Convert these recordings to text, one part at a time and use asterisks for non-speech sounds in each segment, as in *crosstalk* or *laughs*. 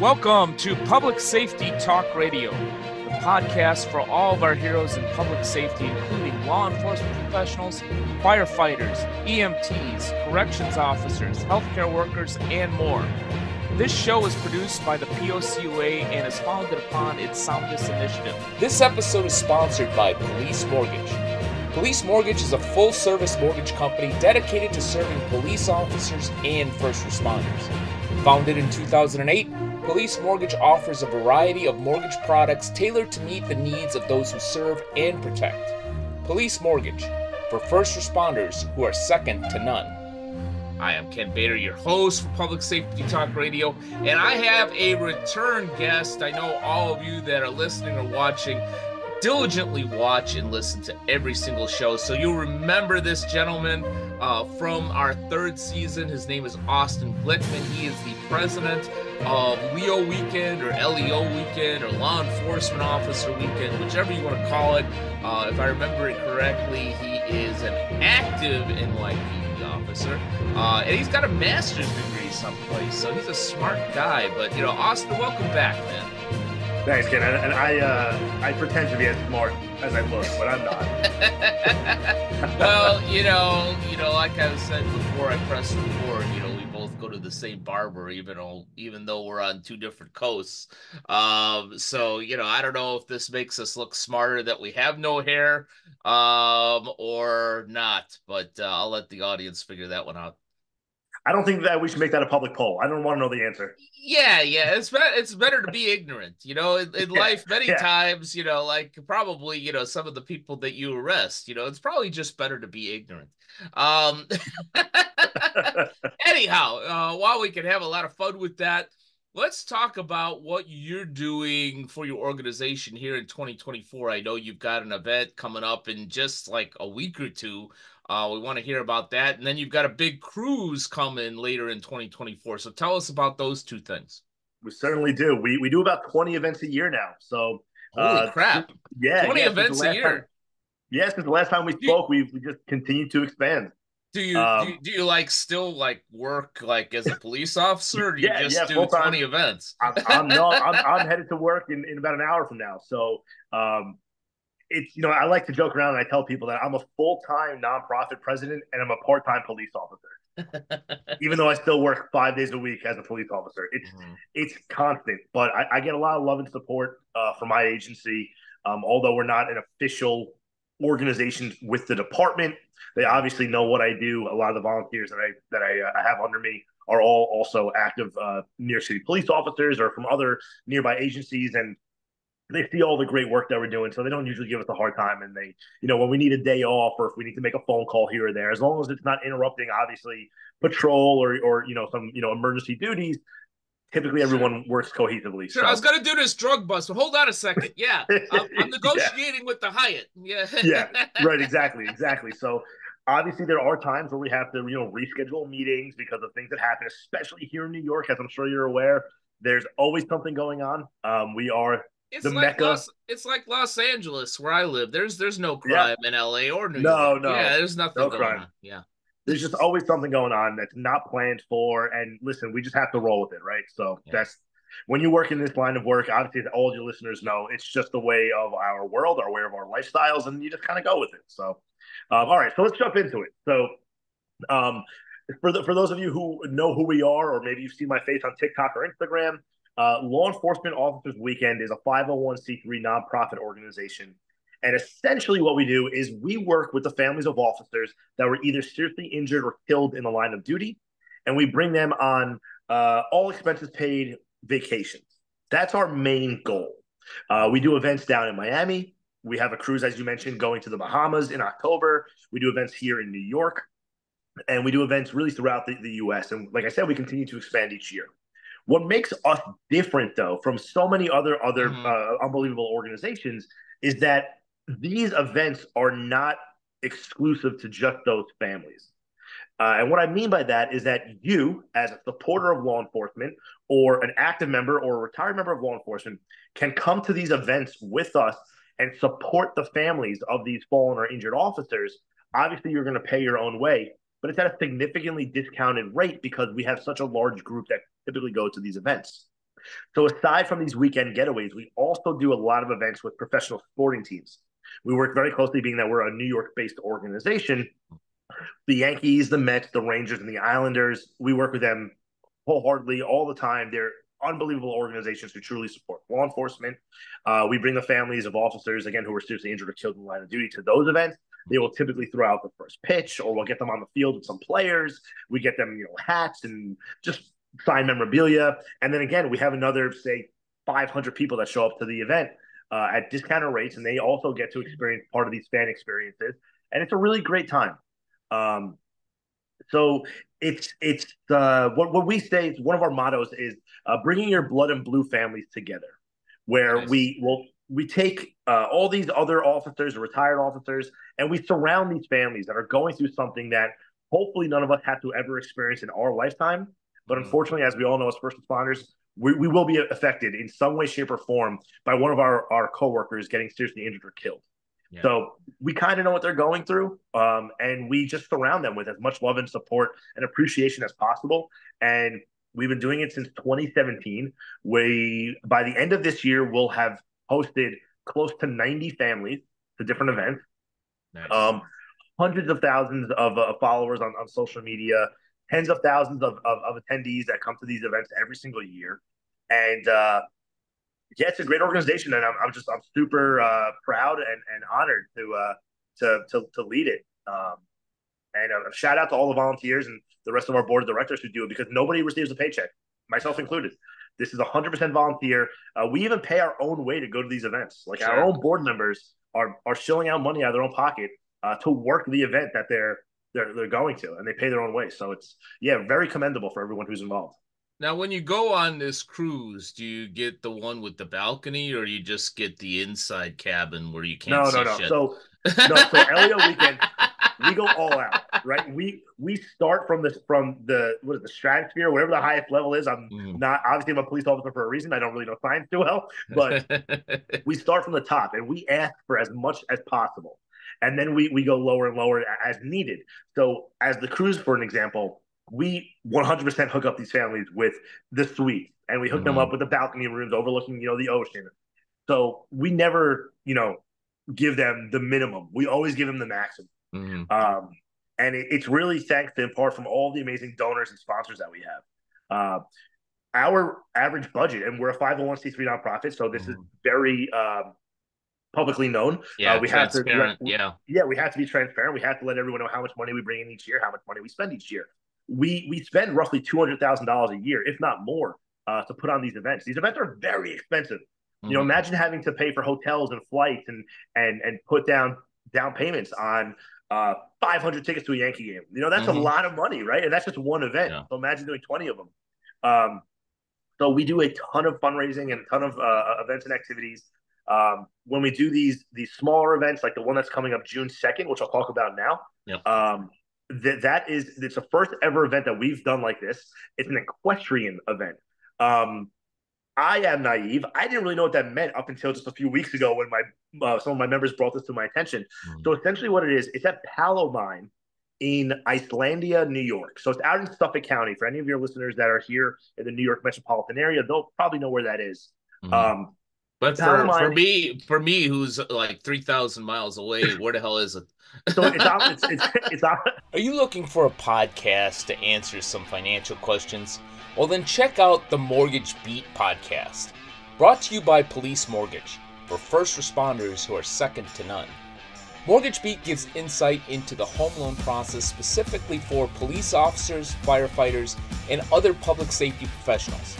Welcome to Public Safety Talk Radio, the podcast for all of our heroes in public safety, including law enforcement professionals, firefighters, EMTs, corrections officers, healthcare workers, and more. This show is produced by the POCUA and is founded upon its Soundness Initiative. This episode is sponsored by Police Mortgage. Police Mortgage is a full service mortgage company dedicated to serving police officers and first responders. Founded in 2008, Police Mortgage offers a variety of mortgage products tailored to meet the needs of those who serve and protect. Police Mortgage, for first responders who are second to none. I am Ken Bader, your host for Public Safety Talk Radio, and I have a return guest. I know all of you that are listening or watching diligently watch and listen to every single show. So you'll remember this gentleman uh, from our third season. His name is Austin Glickman. He is the president of Leo Weekend or LEO Weekend or Law Enforcement Officer Weekend, whichever you want to call it. Uh, if I remember it correctly, he is an active NYPD officer, uh, and he's got a master's degree someplace. So he's a smart guy. But you know, Austin, welcome back, man. Thanks, Ken. And, and I uh, I pretend to be as smart as I look, but I'm not. *laughs* *laughs* well, you know, you know, like I said before, I pressed record. You know, go to the same barber, even though even though we're on two different coasts. Um, so you know, I don't know if this makes us look smarter that we have no hair, um, or not. But uh, I'll let the audience figure that one out. I don't think that we should make that a public poll. I don't want to know the answer. Yeah, yeah, it's better. It's better to be ignorant. You know, in, in *laughs* yeah, life, many yeah. times, you know, like probably, you know, some of the people that you arrest, you know, it's probably just better to be ignorant. Um, *laughs* anyhow, uh, while we can have a lot of fun with that, let's talk about what you're doing for your organization here in 2024. I know you've got an event coming up in just like a week or two uh, we want to hear about that. And then you've got a big cruise coming later in 2024. So tell us about those two things. We certainly do. We, we do about 20 events a year now. So, holy uh, crap. Yeah. 20 yeah, events a year. Time, yeah, since the last time we spoke, we we just continued to expand. Do you, um, do you, do you like still like work like as a police officer? Or do yeah, you just yeah, do twenty events? I'm, I'm no, I'm, I'm headed to work in, in about an hour from now. So um, it's you know I like to joke around and I tell people that I'm a full time nonprofit president and I'm a part time police officer. *laughs* Even though I still work five days a week as a police officer, it's mm-hmm. it's constant. But I, I, get a lot of love and support uh, from my agency. Um, although we're not an official organization with the department, they obviously know what I do. A lot of the volunteers that I that I, uh, have under me are all also active uh, New York City police officers or from other nearby agencies, and they see all the great work that we're doing, so they don't usually give us a hard time. And they, you know, when we need a day off or if we need to make a phone call here or there, as long as it's not interrupting, obviously, patrol or or you know some you know emergency duties, typically everyone works cohesively. Sure, so. I was going to do this drug bust, but hold on a second. *laughs* Yeah, I'm, I'm negotiating yeah. with the Hyatt. Yeah, yeah, *laughs* right, exactly, exactly. So obviously there are times where we have to you know reschedule meetings because of things that happen, especially here in New York, as I'm sure you're aware. There's always something going on. Um, we are it's the like Mecca. Los, it's like Los Angeles where I live. There's there's no crime yeah. in LA or New no, York. No, no. Yeah, there's nothing no going crime. on. Yeah. There's just always something going on that's not planned for. And listen, we just have to roll with it, right? So yeah. that's when you work in this line of work, obviously all your listeners know it's just the way of our world, our way of our lifestyles, and you just kind of go with it. So um, all right, so let's jump into it. So um for the, for those of you who know who we are, or maybe you've seen my face on TikTok or Instagram, uh, Law Enforcement Officers Weekend is a 501c3 nonprofit organization. And essentially, what we do is we work with the families of officers that were either seriously injured or killed in the line of duty, and we bring them on uh, all expenses paid vacations. That's our main goal. Uh, we do events down in Miami. We have a cruise, as you mentioned, going to the Bahamas in October. We do events here in New York, and we do events really throughout the, the U.S. And like I said, we continue to expand each year. What makes us different, though, from so many other other mm-hmm. uh, unbelievable organizations is that these events are not exclusive to just those families. Uh, and what I mean by that is that you, as a supporter of law enforcement or an active member or a retired member of law enforcement, can come to these events with us and support the families of these fallen or injured officers. Obviously, you're going to pay your own way, but it's at a significantly discounted rate because we have such a large group that typically go to these events. So aside from these weekend getaways, we also do a lot of events with professional sporting teams. We work very closely, being that we're a New York-based organization. The Yankees, the Mets, the Rangers, and the Islanders. We work with them wholeheartedly all the time. They're unbelievable organizations who truly support law enforcement. Uh, we bring the families of officers, again, who were seriously injured or killed in the line of duty to those events. They will typically throw out the first pitch, or we'll get them on the field with some players. We get them, you know, hats and just sign memorabilia. And then again, we have another, say, 500 people that show up to the event uh, at discounted rates, and they also get to experience part of these fan experiences. And it's a really great time. Um, so it's it's uh, what what we say. Is one of our mottos is uh, bringing your blood and blue families together, where nice. we will we take uh, all these other officers, retired officers, and we surround these families that are going through something that hopefully none of us have to ever experience in our lifetime. But mm-hmm. unfortunately, as we all know as first responders, we, we will be affected in some way, shape, or form by one of our, our coworkers getting seriously injured or killed. Yeah. So we kind of know what they're going through, um, and we just surround them with as much love and support and appreciation as possible. And we've been doing it since 2017. We by the end of this year, we'll have hosted close to 90 families to different events. Nice. Um, hundreds of thousands of uh, followers on, on social media, tens of thousands of, of, of, attendees that come to these events every single year. And uh, yeah, it's a great organization, and I'm, I'm just I'm super uh, proud and, and honored to, uh, to to to lead it. Um, and a shout out to all the volunteers and the rest of our board of directors who do it because nobody receives a paycheck, myself included. This is 100% volunteer. Uh, we even pay our own way to go to these events. Like sure. our own board members are are shilling out money out of their own pocket uh, to work the event that they're they're they're going to, and they pay their own way. So it's yeah, very commendable for everyone who's involved. Now, when you go on this cruise, do you get the one with the balcony, or you just get the inside cabin where you can't? No, no, no. Shit? So, no. So LEO weekend, we go all out, right? We we start from this from the what is the stratosphere, whatever the highest level is. I'm mm. not obviously I'm a police officer for a reason. I don't really know science too well, but *laughs* we start from the top and we ask for as much as possible, and then we we go lower and lower as needed. So as the cruise, for an example, we 100% hook up these families with the suite, and we hook mm-hmm. them up with the balcony rooms overlooking you know the ocean. So we never you know give them the minimum. We always give them the maximum. Mm-hmm. Um, and it, it's really thanks in part from all the amazing donors and sponsors that we have. Uh, our average budget, and we're a 501c3 nonprofit, so this mm-hmm. is very um, publicly known. Yeah, uh, we have to. We, yeah, yeah, we have to be transparent. We have to let everyone know how much money we bring in each year, how much money we spend each year. We we spend roughly two hundred thousand dollars a year, if not more, uh, to put on these events. These events are very expensive. Mm-hmm. You know, mm-hmm. imagine having to pay for hotels and flights and and and put down down payments on uh, 500 tickets to a Yankee game. You know, that's mm-hmm. a lot of money, right? And that's just one event. Yeah. So imagine doing 20 of them. Um, so we do a ton of fundraising and a ton of uh, uh, events and activities. Um, when we do these these smaller events, like the one that's coming up June 2nd, which I'll talk about now, um, that that is it's the first ever event that we've done like this. It's an equestrian event. Um, I am naive. I didn't really know what that meant up until just a few weeks ago when my uh, some of my members brought this to my attention. Mm-hmm. So essentially, what it is, it's at Pal-O-Mine in Islandia, New York. So it's out in Suffolk County. For any of your listeners that are here in the New York metropolitan area, they'll probably know where that is. Mm-hmm. Um, but for, for me, for me, who's like three thousand miles away, where the hell is it? so it's out. *laughs* It's, it's, it's out. Are you looking for a podcast to answer some financial questions? Well, then check out the Mortgage Beat podcast, brought to you by Police Mortgage for first responders who are second to none. Mortgage Beat gives insight into the home loan process specifically for police officers, firefighters, and other public safety professionals.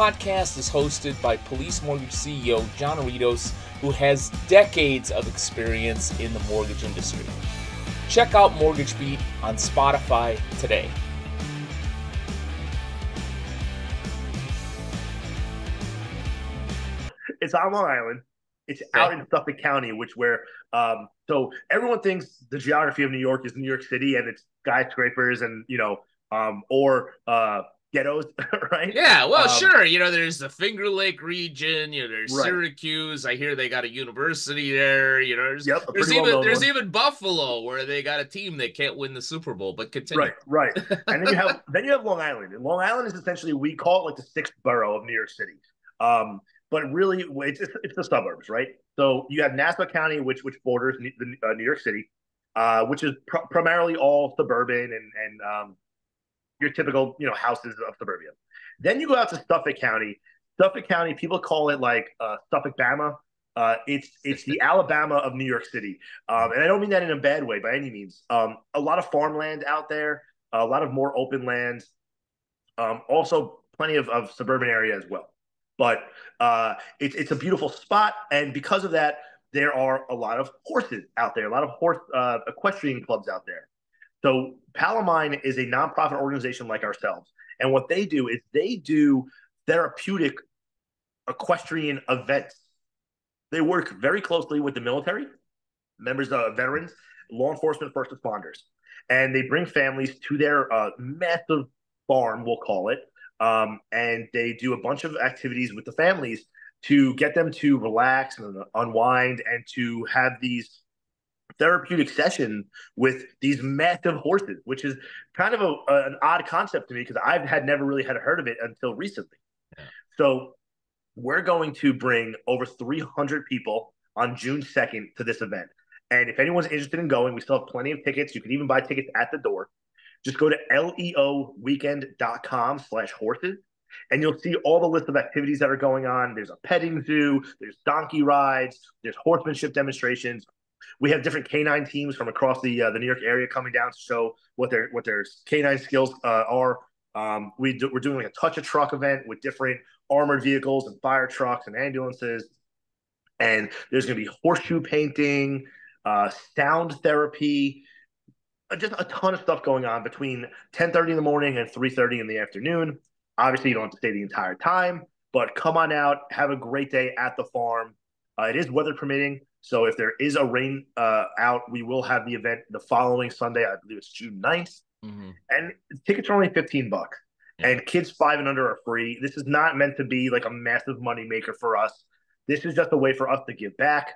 Podcast is hosted by Police Mortgage CEO John Aritos, who has decades of experience in the mortgage industry. Check out Mortgage Beat on Spotify today. It's on Long Island. It's out in Suffolk County, which where um, so everyone thinks the geography of New York is New York City and it's skyscrapers and you know um, or uh, ghettos, *laughs* right? Yeah, well, um, sure. You know, there's the Finger Lake region. You know, there's right. Syracuse. I hear they got a university there. You know, there's, yep, there's even well there's one. even Buffalo where they got a team that can't win the Super Bowl. But continue. Right, right. and then you have *laughs* then you have Long Island. And Long Island is essentially we call it like the sixth borough of New York City. Um, but really, it's, it's the suburbs, right? So you have Nassau County, which which borders New, uh, New York City, uh, which is pr- primarily all suburban and and um, your typical you know houses of suburbia. Then you go out to Suffolk County. Suffolk County, people call it like uh, Suffolk Bama. Uh, it's it's the Alabama of New York City, um, and I don't mean that in a bad way by any means. Um, a lot of farmland out there, a lot of more open lands, um, also plenty of, of suburban area as well. But uh, it's it's a beautiful spot, and because of that, there are a lot of horses out there, a lot of horse uh, equestrian clubs out there. So Pal-O-Mine is a nonprofit organization like ourselves. And what they do is they do therapeutic equestrian events. They work very closely with the military, members of veterans, law enforcement, first responders. And they bring families to their uh, massive farm, we'll call it. Um, and they do a bunch of activities with the families to get them to relax and unwind and to have these therapeutic session with these massive horses, which is kind of a, a, an odd concept to me because I've had never really had heard of it until recently. Yeah. So we're going to bring over 300 people on June 2nd to this event. And if anyone's interested in going, we still have plenty of tickets. You can even buy tickets at the door. Just go to leoweekend.com slash horses and you'll see all the list of activities that are going on. There's a petting zoo, there's donkey rides, there's horsemanship demonstrations, we have different canine teams from across the uh, the New York area coming down to show what their what their canine skills uh, are. Um, we do, we're doing like a touch a truck event with different armored vehicles and fire trucks and ambulances. And there's going to be horseshoe painting, uh, sound therapy, uh, just a ton of stuff going on between 10:30 in the morning and 3:30 in the afternoon. Obviously, you don't have to stay the entire time, but come on out, have a great day at the farm. Uh, it is weather permitting. So if there is a rain uh, out, we will have the event the following Sunday. I believe it's June 9th. Mm-hmm. And tickets are only 15 bucks. Yeah. And kids five and under are free. This is not meant to be like a massive money maker for us. This is just a way for us to give back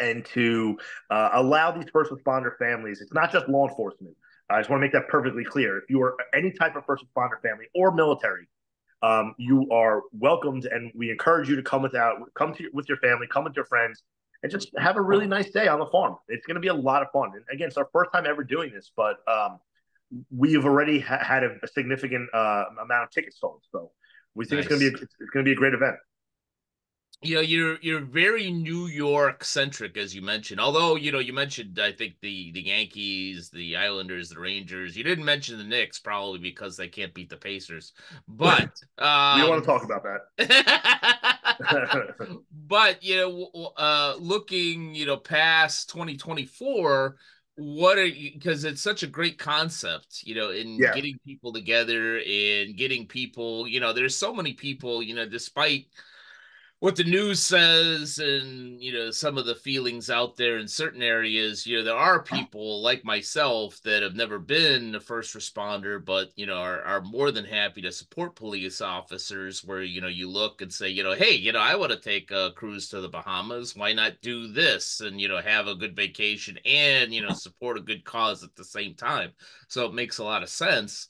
and to uh, allow these first responder families. It's not just law enforcement. I just want to make that perfectly clear. If you are any type of first responder family or military, um, you are welcomed, and we encourage you to come without, come to, with your family, come with your friends, and just have a really nice day on the farm. It's going to be a lot of fun. And again, it's our first time ever doing this, but um, we've already ha- had a, a significant uh, amount of tickets sold. So we think nice. it's going to be a, it's going to be a great event you know you're you're very New York centric as you mentioned. Although you know you mentioned I think the the Yankees, the Islanders, the Rangers. You didn't mention the Knicks probably because they can't beat the Pacers. But um, *laughs* we don't want to talk about that. *laughs* but you know, uh, looking you know past 2024 what are you because it's such a great concept you know in yeah. getting people together and getting people you know there's so many people you know despite what the news says and you know some of the feelings out there in certain areas you know there are people like myself that have never been a first responder but you know are, are more than happy to support police officers where you know you look and say you know hey you know i want to take a cruise to the bahamas. Why not do this and you know have a good vacation and you know support a good cause at the same time? So it makes a lot of sense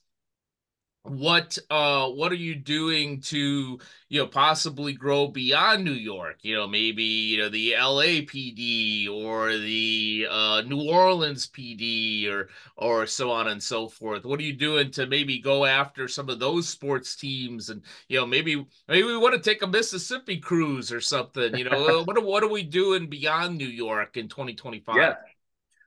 what uh what are you doing to you know possibly grow beyond new york? You know maybe you know the lapd or the uh new orleans pd or or so on and so forth. What are you doing to maybe go after some of those sports teams? And you know maybe maybe we want to take a mississippi cruise or something you know? What, what are we doing beyond new york in 2025 yeah.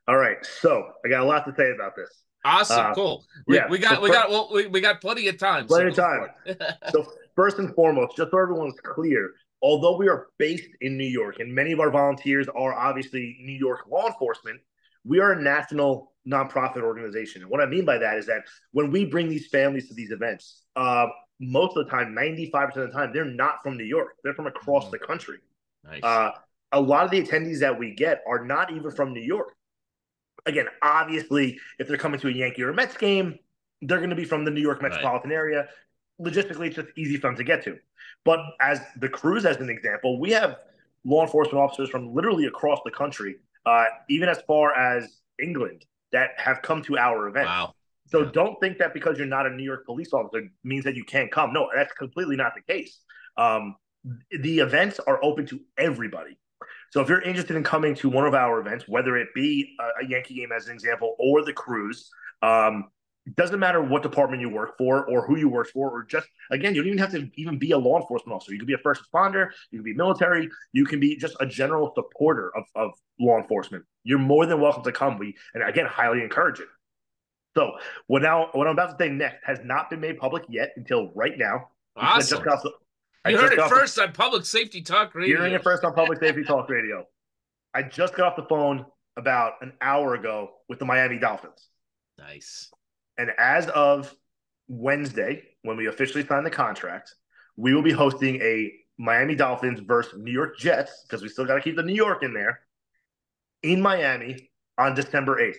All right. So i got a lot to say about this Awesome, uh, cool. We, yeah, we got so we got well we, we got plenty of time. Plenty so of time. *laughs* so first and foremost, just so everyone's clear, although we are based in New York and many of our volunteers are obviously New York law enforcement, we are a national nonprofit organization. And what I mean by that is that when we bring these families to these events, uh, most of the time, 95% of the time, they're not from New York. They're from across mm-hmm. the country. Nice. Uh, a lot of the attendees that we get are not even from New York again, obviously, if they're coming to a Yankee or a Mets game, they're going to be from the New York metropolitan right. area. Logistically, it's just easy for them to get to. But as the cruise, as an example, we have law enforcement officers from literally across the country, uh, even as far as England, that have come to our event. Wow. So yeah. don't think that because you're not a New York police officer means that you can't come. No, that's completely not the case. Um, the events are open to everybody. So if you're interested in coming to one of our events, whether it be a, a Yankee game as an example or the cruise, um, doesn't matter what department you work for or who you work for, or just again, you don't even have to even be a law enforcement officer. You could be a first responder, you can be military, you can be just a general supporter of, of law enforcement. You're more than welcome to come. We and again highly encourage it. So what now what I'm about to say next has not been made public yet until right now. Awesome. The, you heard it first on Public Safety Talk Radio. You're hearing it first on Public Safety Talk Radio. I just got off the phone about an hour ago with the Miami Dolphins. Nice. And as of Wednesday, when we officially sign the contract, we will be hosting a Miami Dolphins versus New York Jets because we still got to keep the New York in there in Miami on December 8th.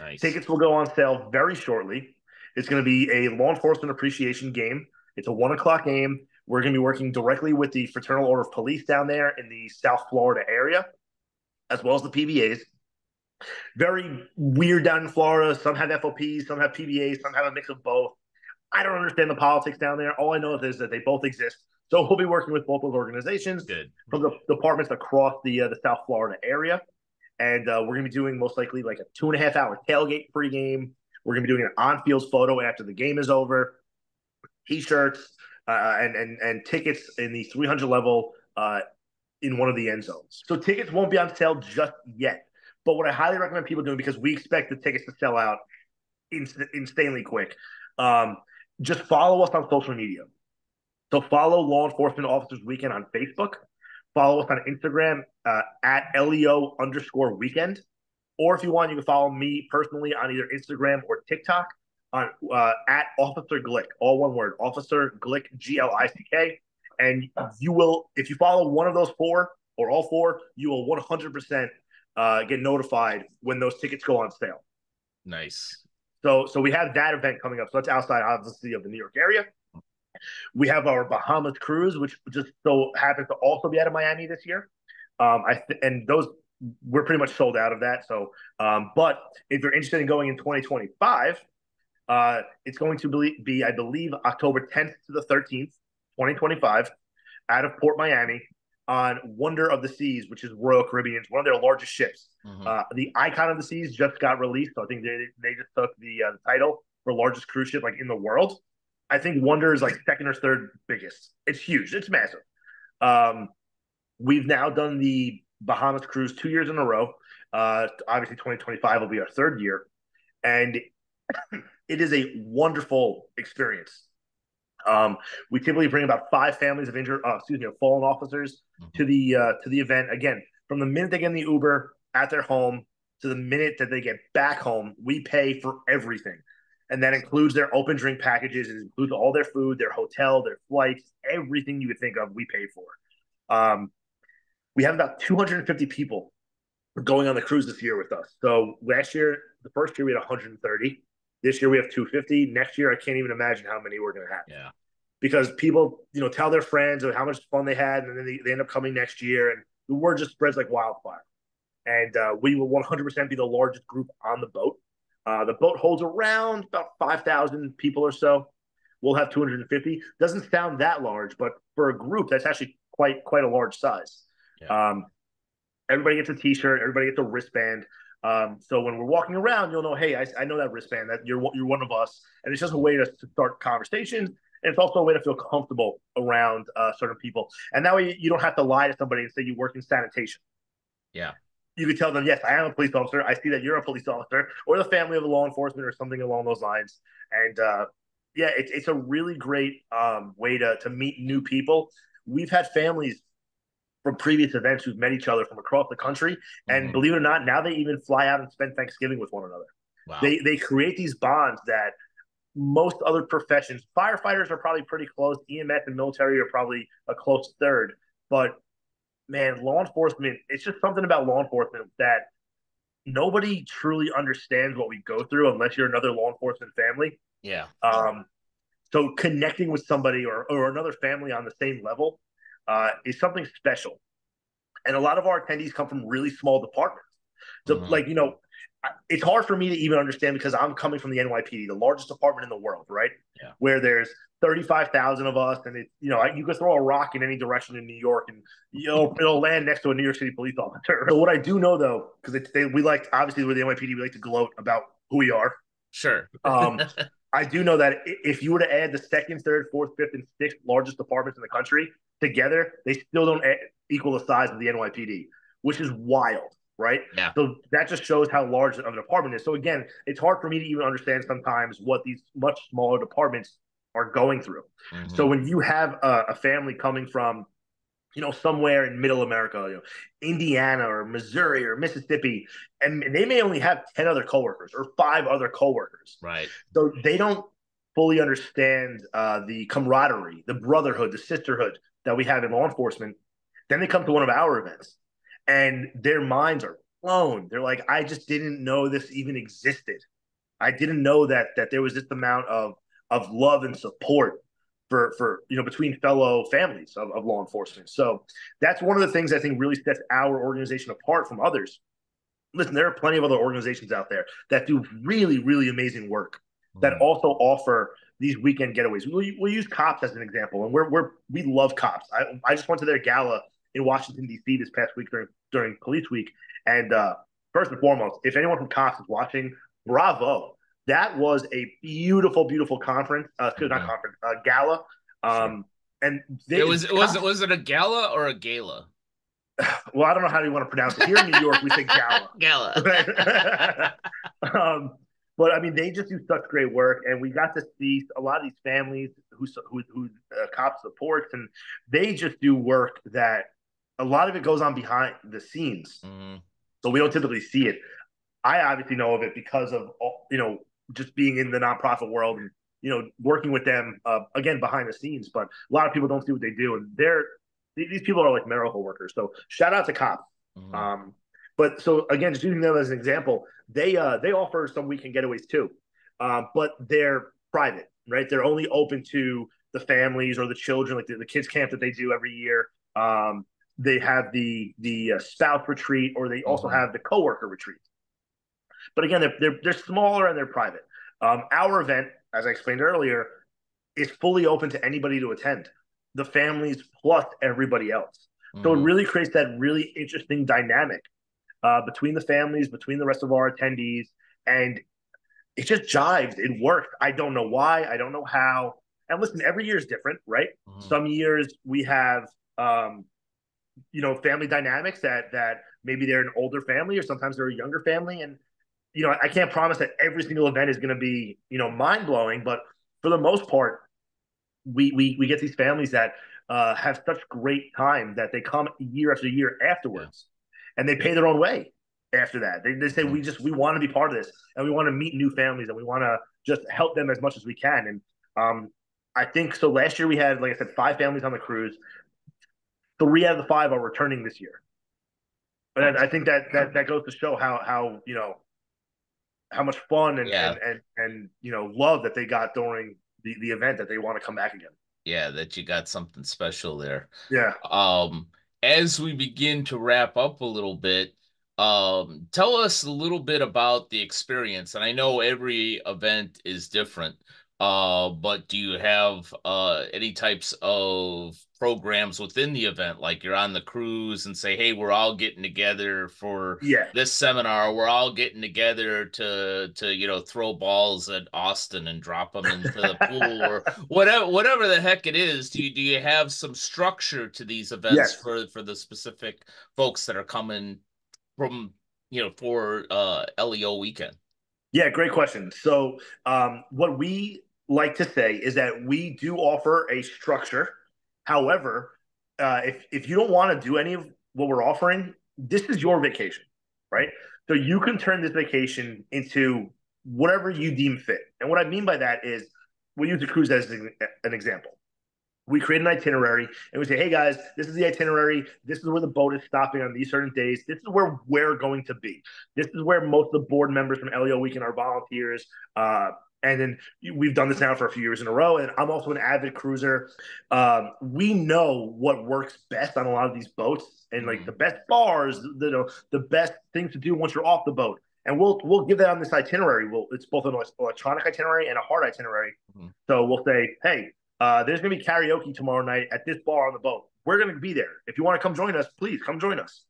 Nice. Tickets will go on sale very shortly. It's going to be a law enforcement appreciation game. It's a one o'clock game. We're going to be working directly with the Fraternal Order of Police down there in the South Florida area, as well as the PBAs. Very weird down in Florida. Some have FOPs, some have PBAs, some have a mix of both. I don't understand the politics down there. All I know is that they both exist. So we'll be working with both those organizations Good. from the departments across the uh, the South Florida area, and uh, we're going to be doing most likely like a two and a half hour tailgate pregame. We're going to be doing an on field photo after the game is over, t-shirts, uh, and and and tickets in the 300 level uh, in one of the end zones. So tickets won't be on sale just yet. But what I highly recommend people doing because we expect the tickets to sell out insanely quick. Um, just follow us on social media. So follow Law Enforcement Officers Weekend on Facebook. Follow us on Instagram uh, at LEO underscore weekend. Or if you want, you can follow me personally on either Instagram or TikTok on uh, at Officer Glick, all one word, Officer Glick, G L I C K. And you will, if you follow one of those four or all four, you will 100% uh, get notified when those tickets go on sale. Nice. So, so we have that event coming up. So that's outside, obviously, of the New York area. We have our Bahamas cruise, which just so happens to also be out of Miami this year. Um, I th- and those we're pretty much sold out of that. So, um, but if you're interested in going in 2025, uh, it's going to be, be, I believe, October 10th to the 13th, 2025, out of Port Miami on Wonder of the Seas, which is Royal Caribbean's one of their largest ships. Mm-hmm. Uh, the Icon of the Seas just got released. So I think they, they just took the, uh, the title for largest cruise ship like in the world. I think Wonder is like second or third biggest. It's huge. It's massive. Um, we've now done the Bahamas cruise two years in a row. Uh, obviously, 2025 will be our third year, and it is a wonderful experience. Um, we typically bring about five families of injured, uh, excuse me, of fallen officers mm-hmm. to the uh, to the event. Again, from the minute they get in the Uber at their home to the minute that they get back home, we pay for everything, and that includes their open drink packages. It includes all their food, their hotel, their flights, everything you would think of. We pay for. Um, we have about 250 people going on the cruise this year with us. So last year, the first year we had 130. This year we have 250. Next year, I can't even imagine how many we're going to have. Yeah. Because people, you know, tell their friends how much fun they had, and then they, they end up coming next year, and the word just spreads like wildfire. And uh, we will 100% be the largest group on the boat. Uh, the boat holds around about 5,000 people or so. We'll have 250. Doesn't sound that large, but for a group, that's actually quite quite a large size. Yeah. Um, everybody gets a T-shirt. Everybody gets a wristband. Um, so when we're walking around, you'll know, hey, I, I, know that wristband. That you're you're one of us, and it's just a way to, to start conversations, and it's also a way to feel comfortable around uh, certain people. And that way, you don't have to lie to somebody and say you work in sanitation. Yeah, you could tell them, yes, I am a police officer. I see that you're a police officer, or the family of a law enforcement, or something along those lines. And uh, yeah, it's it's a really great um, way to to meet new people. We've had families from previous events who've met each other from across the country. And mm-hmm. believe it or not, now they even fly out and spend Thanksgiving with one another. Wow. They they create these bonds that most other professions, firefighters are probably pretty close. EMS and military are probably a close third. But man, law enforcement, it's just something about law enforcement that nobody truly understands what we go through unless you're another law enforcement family. Yeah. Um, so connecting with somebody or, or another family on the same level uh, is something special. And a lot of our attendees come from really small departments. So, mm-hmm. like, you know, it's hard for me to even understand because I'm coming from the NYPD, the largest department in the world, right? Yeah. Where there's 35,000 of us, and it, you know, you could throw a rock in any direction in New York, and you know, *laughs* it'll land next to a New York City police officer. *laughs* So what I do know, though, because we like obviously with the NYPD, we like to gloat about who we are. Sure. um, *laughs* I do know that if you were to add the second, third, fourth, fifth, and sixth largest departments in the country together, they still don't equal the size of the NYPD, which is wild right? Yeah. So that just shows how large of an department is. So again, it's hard for me to even understand sometimes what these much smaller departments are going through. Mm-hmm. So when you have a, a, family coming from, you know, somewhere in Middle America, you know, Indiana or Missouri or Mississippi, and they may only have ten other coworkers or five other coworkers, right? So they don't fully understand uh, the camaraderie, the brotherhood, the sisterhood that we have in law enforcement. Then they come to one of our events and their minds are blown. They're like, I just didn't know this even existed. I didn't know that that there was this amount of of love and support for for you know between fellow families of, of law enforcement. So that's one of the things I think really sets our organization apart from others. Listen, there are plenty of other organizations out there that do really, really amazing work that mm-hmm. also offer these weekend getaways. We'll, we'll use cops as an example, and we're, we're we love cops. I, I just went to their gala in Washington D.C. this past week during during Police Week. And uh, first and foremost, if anyone from Cops is watching, bravo! That was a beautiful, beautiful conference. Uh, excuse mm-hmm. not conference, uh, gala. Um, and they, it was it *laughs* was it was it a gala or a gala? *sighs* Well, I don't know how you want to pronounce it. Here in New York, we say gala. *laughs* gala. *laughs* um, but I mean, they just do such great work, and we got to see a lot of these families who who, who uh, cops supports, and they just do work that a lot of it goes on behind the scenes. Mm-hmm. So we don't typically see it. I obviously know of it because of you know just being in the nonprofit world and you know working with them uh, again behind the scenes. But a lot of people don't see what they do, and they're these people are like miracle workers. So shout out to Cop. Mm-hmm. Um, but so again, just using them as an example, they uh, they offer some weekend getaways too, uh, but they're private, right? They're only open to the families or the children, like the, the kids camp that they do every year. Um, they have the the uh, spouse retreat, or they also mm-hmm. have the coworker retreat. But again, they're they're, they're smaller and they're private. Um, our event, as I explained earlier, is fully open to anybody to attend, the families plus everybody else. Mm-hmm. So it mm-hmm. really creates that really interesting dynamic uh, between the families, between the rest of our attendees, and it just jives. It worked. I don't know why. I don't know how. And listen, every year is different, right? Mm-hmm. Some years we have um, you know family dynamics that that maybe they're an older family or sometimes they're a younger family and you know i can't promise that every single event is going to be you know mind blowing but for the most part we we, we get these families that uh, have such great time that they come year after year afterwards yeah. and they pay their own way after that they, they say we just we want to be part of this and we want to meet new families and we want to just help them as much as we can and um, I think so. Last year we had, like I said, five families on the cruise three out of the five are returning this year. And I think that that that goes to show how how you know how much fun and yeah. and, and, and you know love that they got during the the event that they want to come back again. Yeah, that you got something special there. Yeah. Um, as we begin to wrap up a little bit, um, tell us a little bit about the experience. And I know every event is different, uh, but do you have uh, any types of programs within the event? Like you're on the cruise and say, "Hey, we're all getting together for yeah. this seminar. We're all getting together to to you know throw balls at Austin and drop them into the pool or *laughs* whatever whatever the heck it is." Do you do you have some structure to these events yes. for for the specific folks that are coming from you know for uh, LEO weekend? Yeah, great question. So, um, what we like to say is that we do offer a structure. However, uh, if if you don't want to do any of what we're offering, this is your vacation, right? So you can turn this vacation into whatever you deem fit. And what I mean by that is, we'll use the cruise as an, example. we create an itinerary and we say, hey guys, this is the itinerary. This is where the boat is stopping on these certain days. This is where we're going to be. This is where most of the board members from LEO Weekend are volunteers. Uh, and then we've done this now for a few years in a row. And I'm also an avid cruiser. Um, we know what works best on a lot of these boats, and like the best bars, the, the the best things to do once you're off the boat. And we'll we'll give that on this itinerary. We'll it's both an electronic itinerary and a hard itinerary. Mm-hmm. So we'll say, hey, uh, there's going to be karaoke tomorrow night at this bar on the boat. We're going to be there. If you want to come join us, please come join us.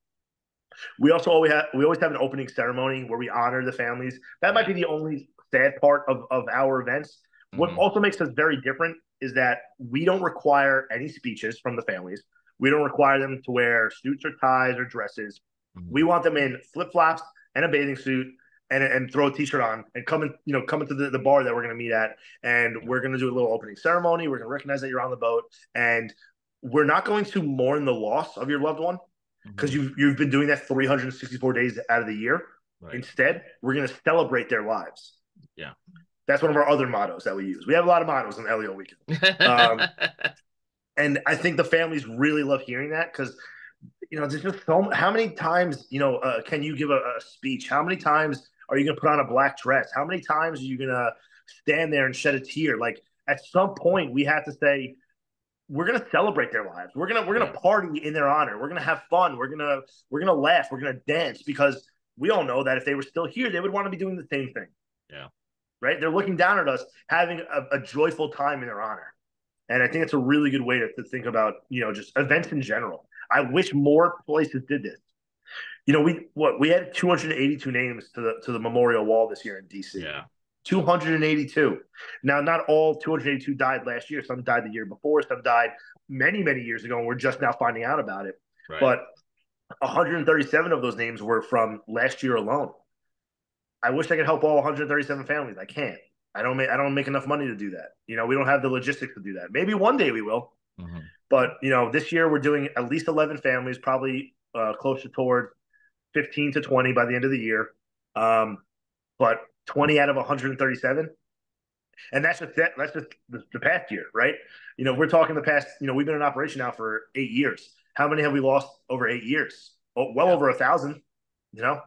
We also always have we always have an opening ceremony where we honor the families. That might be the only sad part of, of our events. Mm-hmm. What also makes us very different is that we don't require any speeches from the families. We don't require them to wear suits or ties or dresses. Mm-hmm. We want them in flip flops and a bathing suit and, and throw a t-shirt on and come in, you know, come into the, the bar that we're going to meet at. And we're going to do a little opening ceremony. We're going to recognize that you're on the boat and we're not going to mourn the loss of your loved one because mm-hmm. you've, you've been doing that 364 days out of the year. Right. Instead, we're going to celebrate their lives. Yeah. That's one of our other mottos that we use. We have a lot of mottos on LEO weekend. Um, *laughs* and I think the families really love hearing that because you know, there's just so how many times, you know, uh, can you give a, a, speech? How many times are you going to put on a black dress? How many times are you going to stand there and shed a tear? Like at some point, we have to say, we're going to celebrate their lives. We're going to, we're going to party in their honor. We're going to have fun. We're to, we're going to laugh. We're going to dance because we all know that if they were still here, they would want to be doing the same thing. Yeah. Right. They're looking down at us, having a, a joyful time in their honor. And I think it's a really good way to, to think about, you know, just events in general. I wish more places did this you know, we what we had 282 names to the to the memorial wall this year in DC. Yeah. 282. Now, not all 282 died last year. Some died the year before. Some died many, many years ago, and we're just now finding out about it. Right. But 137 of those names were from last year alone. I wish I could help all 137 families. I can't. I don't make I don't make enough money to do that. You know, we don't have the logistics to do that. Maybe one day we will. Mm-hmm. But you know, this year we're doing at least 11 families, probably uh, closer toward 15 to 20 by the end of the year. Um, but 20 out of 137. And that's just that, that's just the, the, past year, right? You know, we're talking the past, you know, we've been in operation now for eight years. How many have we lost over eight years? Oh, well yeah. over a thousand, you know?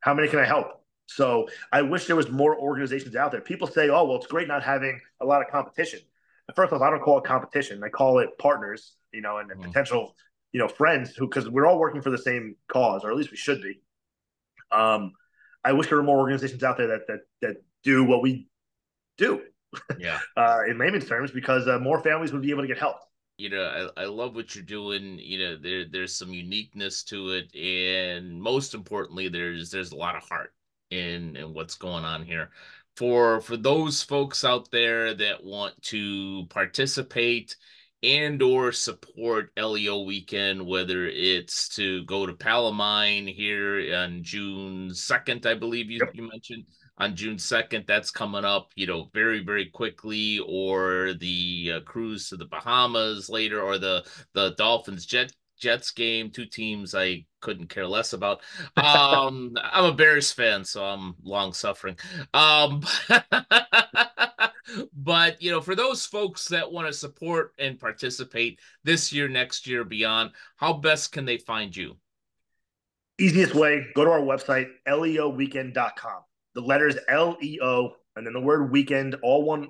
How many can I help? So I wish there was more organizations out there. People say, oh, well, it's great not having a lot of competition. First off, I don't call it competition. I call it partners, you know, and mm. potential you know friends who because we're all working for the same cause or at least we should be um i wish there were more organizations out there that that that do what we do yeah *laughs* uh in layman's terms because uh, more families would be able to get help you know I, I love what you're doing you know there there's some uniqueness to it and most importantly there's there's a lot of heart in in what's going on here for for those folks out there that want to participate and or support LEO weekend, whether it's to go to Pal-O-Mine here on June 2nd, I believe you, yep. you mentioned on June 2nd. That's coming up, you know, very, very quickly, or the uh, cruise to the Bahamas later, or the the Dolphins Jet Jets game, two teams I couldn't care less about. *laughs* Um, I'm a Bears fan, so I'm long suffering. Um, *laughs* but you know, for those folks that want to support and participate this year, next year, beyond, how best can they find you? Easiest way, go to our website, leoweekend.com. The letters L E O and then the word weekend, all one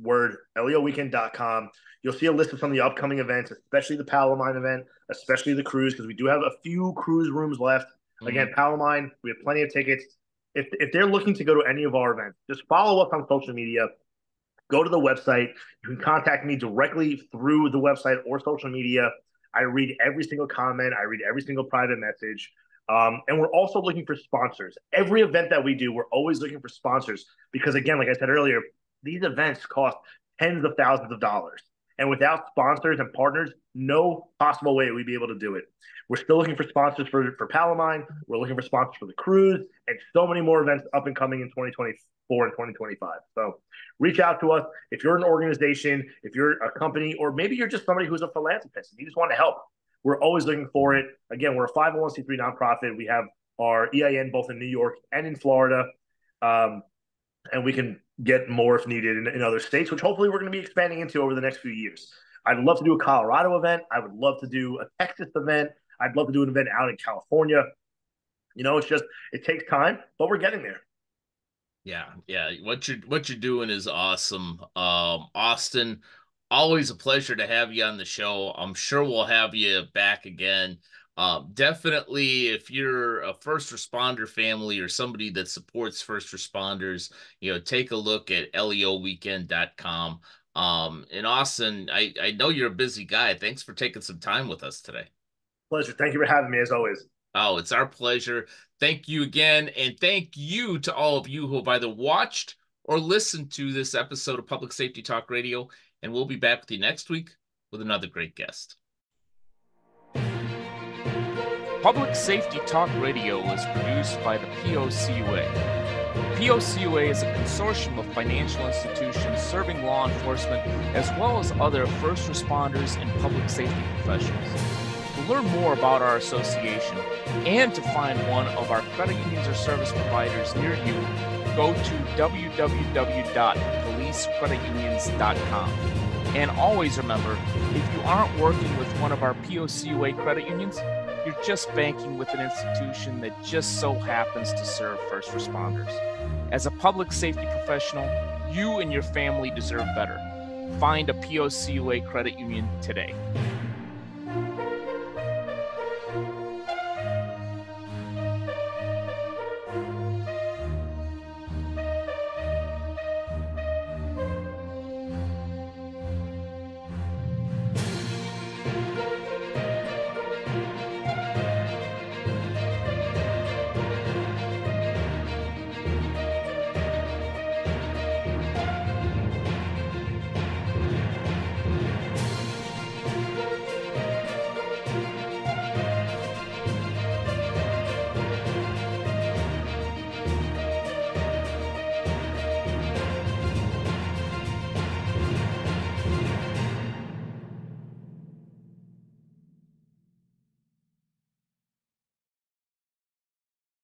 word, leoweekend.com. You'll see a list of some of the upcoming events, especially the Pal-O-Mine event, especially the cruise, because we do have a few cruise rooms left. Mm-hmm. Again, Pal-O-Mine, we have plenty of tickets. If, if they're looking to go to any of our events, just follow us on social media go to the website. You can contact me directly through the website or social media. I read every single comment, I read every single private message. Um, and we're also looking for sponsors. Every event that we do, we're always looking for sponsors because, again, like I said earlier, these events cost tens of thousands of dollars. And without sponsors and partners, no possible way we'd be able to do it. We're still looking for sponsors for, for Pal-O-Mine. We're looking for sponsors for the cruise and so many more events up and coming in 2024 and 2025. So reach out to us. If you're an organization, if you're a company, or maybe you're just somebody who's a philanthropist and you just want to help, we're always looking for it. Again, we're a 501c3 nonprofit. We have our EIN both in New York and in Florida. Um, and we can get more if needed in, in other states, which hopefully we're going to be expanding into over the next few years. I'd love to do a Colorado event. I would love to do a Texas event. I'd love to do an event out in California. You know, it's just it takes time, but we're getting there. Yeah, yeah. What you're what you're doing is awesome. Um, Austin, always a pleasure to have you on the show. I'm sure we'll have you back again. Uh, definitely, if you're a first responder family or somebody that supports first responders, you know, take a look at leoweekend.com. Um, and Austin, I, I know you're a busy guy. Thanks for taking some time with us today. Pleasure. Thank you for having me as always. Oh, it's our pleasure. Thank you again. And thank you to all of you who have either watched or listened to this episode of Public Safety Talk Radio. And we'll be back with you next week with another great guest. Public Safety Talk Radio is produced by the POCUA. POCUA is a consortium of financial institutions serving law enforcement as well as other first responders and public safety professionals. To learn more about our association and to find one of our credit unions or service providers near you, go to www.policecreditunions.com. And always remember if you aren't working with one of our POCUA credit unions, you're just banking with an institution that just so happens to serve first responders. As a public safety professional, you and your family deserve better. Find a POCUA credit union today.